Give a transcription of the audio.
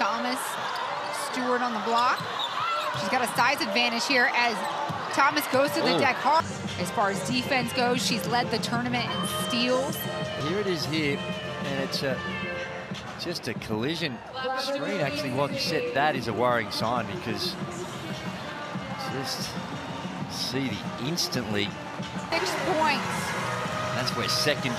Thomas, Stewart on the block. She's got a size advantage here as Thomas goes to the Ooh. deck hard. As far as defense goes, she's led the tournament in steals. Here it is here, and it's a, just a collision screen. Actually, what you said, that is a worrying sign because just see the instantly, Six points. that's where second